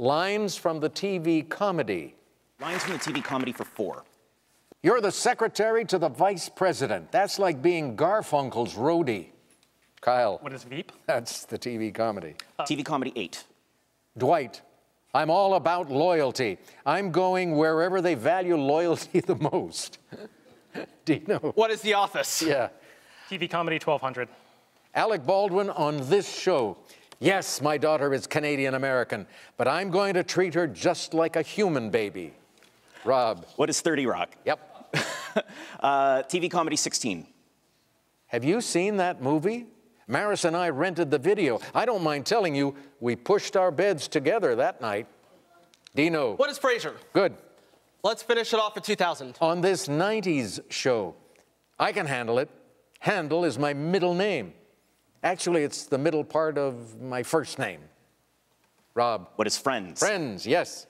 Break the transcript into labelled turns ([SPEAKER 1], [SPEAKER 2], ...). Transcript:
[SPEAKER 1] Lines from the TV comedy.
[SPEAKER 2] Lines from the TV comedy for four.
[SPEAKER 1] You're the secretary to the vice president. That's like being Garfunkel's roadie. Kyle.
[SPEAKER 3] What is Veep?
[SPEAKER 1] That's the TV comedy. Uh.
[SPEAKER 2] TV comedy eight.
[SPEAKER 1] Dwight. I'm all about loyalty. I'm going wherever they value loyalty the most. Dino.
[SPEAKER 4] What is The Office?
[SPEAKER 1] Yeah.
[SPEAKER 3] TV comedy 1200.
[SPEAKER 1] Alec Baldwin on this show. Yes, my daughter is Canadian American, but I'm going to treat her just like a human baby. Rob.
[SPEAKER 2] What is 30 Rock?
[SPEAKER 1] Yep.
[SPEAKER 2] Uh, TV comedy 16.
[SPEAKER 1] Have you seen that movie? Maris and I rented the video. I don't mind telling you, we pushed our beds together that night. Dino.
[SPEAKER 4] What is Frasier?
[SPEAKER 1] Good.
[SPEAKER 4] Let's finish it off at 2000.
[SPEAKER 1] On this 90s show, I can handle it. Handle is my middle name. Actually, it's the middle part of my first name. Rob.
[SPEAKER 2] What is Friends?
[SPEAKER 1] Friends, yes.